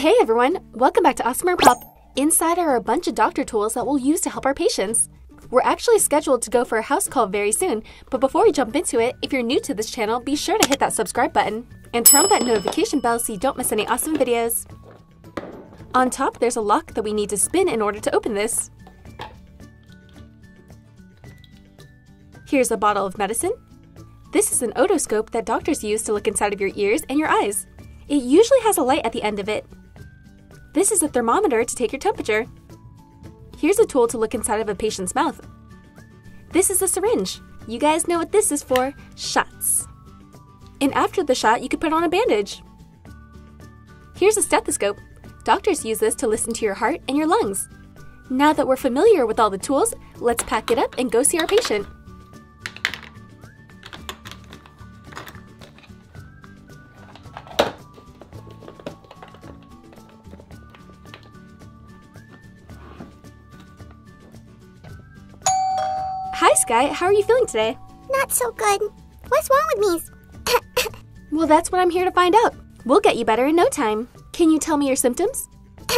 Hey everyone, welcome back to AWESMR Pop. Inside are a bunch of doctor tools that we'll use to help our patients. We're actually scheduled to go for a house call very soon, but before we jump into it, if you're new to this channel, be sure to hit that subscribe button and turn on that notification bell so you don't miss any awesome videos. On top, there's a lock that we need to spin in order to open this. Here's a bottle of medicine. This is an otoscope that doctors use to look inside of your ears and your eyes. It usually has a light at the end of it. This is a thermometer to take your temperature. Here's a tool to look inside of a patient's mouth. This is a syringe. You guys know what this is for shots. And after the shot, you could put on a bandage. Here's a stethoscope. Doctors use this to listen to your heart and your lungs. Now that we're familiar with all the tools, let's pack it up and go see our patient. Skye. How are you feeling today? Not so good. What's wrong with me? Well, that's what I'm here to find out. We'll get you better in no time. Can you tell me your symptoms?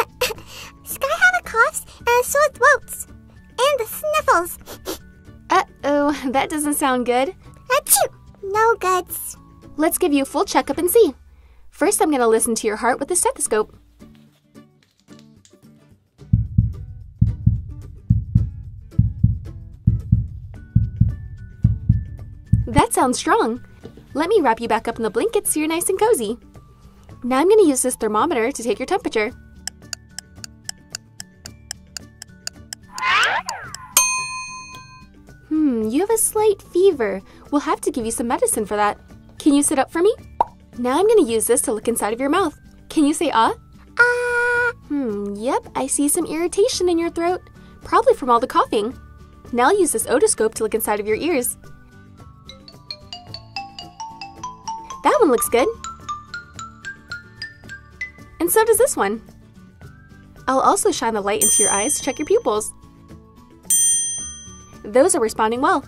Skye have a coughs and sore throats. And the sniffles. Uh oh, that doesn't sound good. Achoo! No goods. Let's give you a full checkup and see. First, I'm going to listen to your heart with a stethoscope. That sounds strong. Let me wrap you back up in the blanket so you're nice and cozy. Now I'm going to use this thermometer to take your temperature. Hmm, you have a slight fever. We'll have to give you some medicine for that. Can you sit up for me? Now I'm going to use this to look inside of your mouth. Can you say ah? Ah, Hmm, yep, I see some irritation in your throat. Probably from all the coughing. Now I'll use this otoscope to look inside of your ears. That one looks good. And so does this one. I'll also shine the light into your eyes to check your pupils. Those are responding well.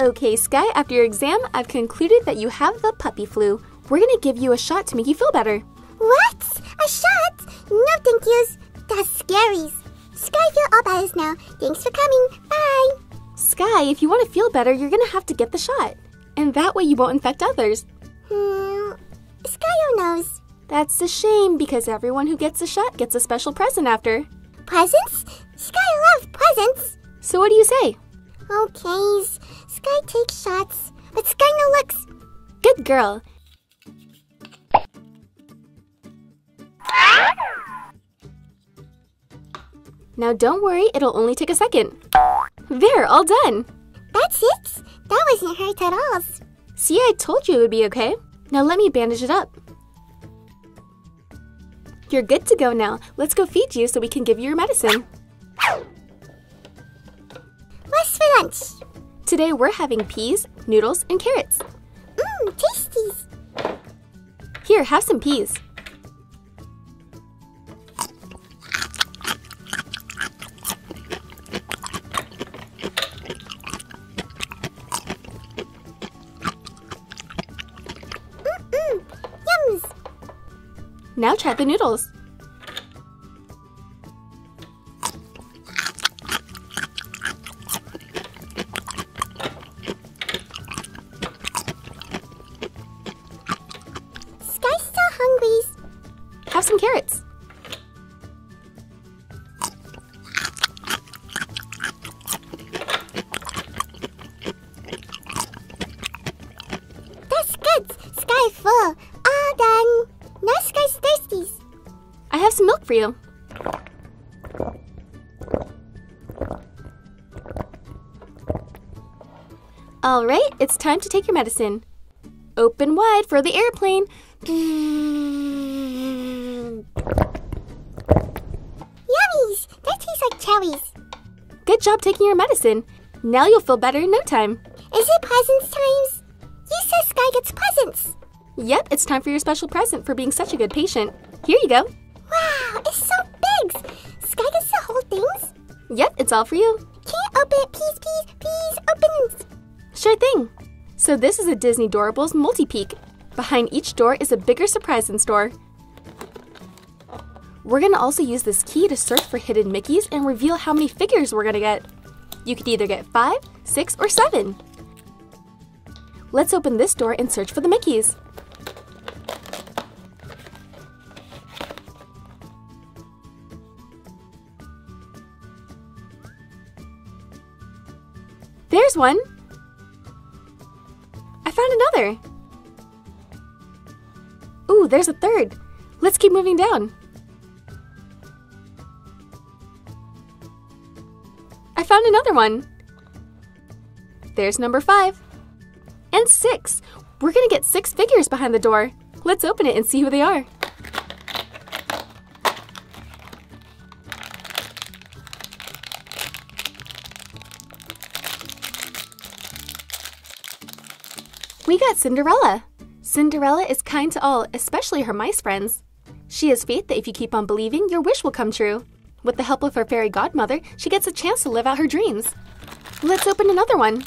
Okay, Skye, after your exam, I've concluded that you have the puppy flu. We're gonna give you a shot to make you feel better. what? A shot? No thank yous. That's scary. Skye feel all better now. Thanks for coming. Bye. Skye, if you want to feel better, you're gonna have to get the shot. And that way you won't infect others. Hmm. Skye knows. That's a shame because everyone who gets a shot gets a special present after. Presents? Skye loves presents. So what do you say? Okay, Skye takes shots, but Skye no looks. Good girl. Now don't worry, it'll only take a second. There, all done. That's it. That wasn't hurt at all. See, I told you it would be okay. Now let me bandage it up. You're good to go now. Let's go feed you so we can give you your medicine. What's for lunch? Today we're having peas, noodles, and carrots. Mmm, tasties. Here, have some peas. Now try the noodles. For you. All right, it's time to take your medicine. Open wide for the airplane. Yummies. That tastes like cherries. Good job taking your medicine. Now you'll feel better in no time. Is it presents times? You said Skye gets presents. Yep, it's time for your special present for being such a good patient. Here you go. Yep, it's all for you. Can you open it, please, please, please? Open. Sure thing. So this is a Disney Doorables multi-peek. Behind each door is a bigger surprise in store. We're gonna also use this key to search for hidden Mickeys and reveal how many figures we're gonna get. You could either get 5, 6, or 7. Let's open this door and search for the Mickeys. There's one! I found another! Ooh, there's a third! Let's keep moving down. I found another one! There's number five. And six! We're gonna get six figures behind the door. Let's open it and see who they are. We got Cinderella. Cinderella is kind to all, especially her mice friends. She has faith that if you keep on believing, your wish will come true. With the help of her fairy godmother, she gets a chance to live out her dreams. Let's open another one.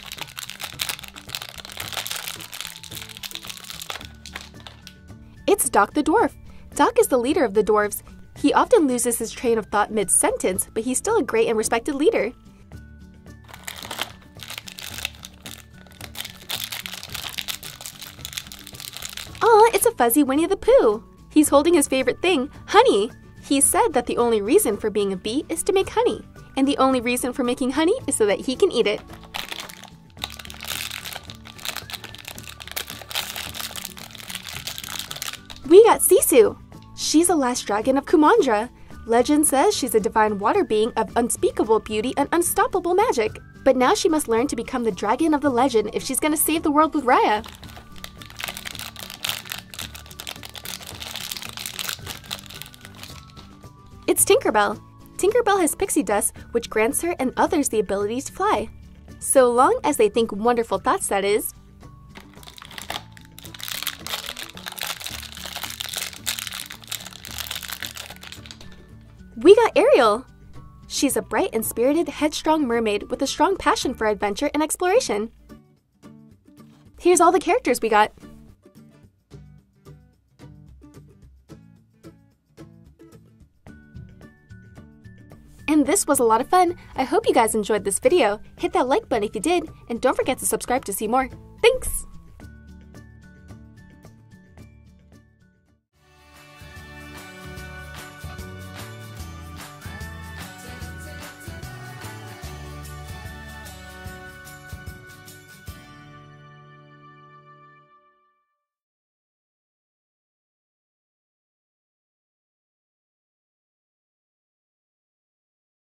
It's Doc the Dwarf. Doc is the leader of the dwarves. He often loses his train of thought mid sentence, but he's still a great and respected leader. Fuzzy Winnie the Pooh. He's holding his favorite thing, honey. He said that the only reason for being a bee is to make honey, and the only reason for making honey is so that he can eat it. We got Sisu. She's the last dragon of Kumandra. Legend says she's a divine water being of unspeakable beauty and unstoppable magic. But now she must learn to become the dragon of the legend if she's gonna save the world with Raya. It's Tinkerbell. Tinkerbell has pixie dust, which grants her and others the ability to fly. So long as they think wonderful thoughts, that is. We got Ariel! She's a bright and spirited, headstrong mermaid with a strong passion for adventure and exploration. Here's all the characters we got. And this was a lot of fun. I hope you guys enjoyed this video. Hit that like button if you did, and don't forget to subscribe to see more. Thanks!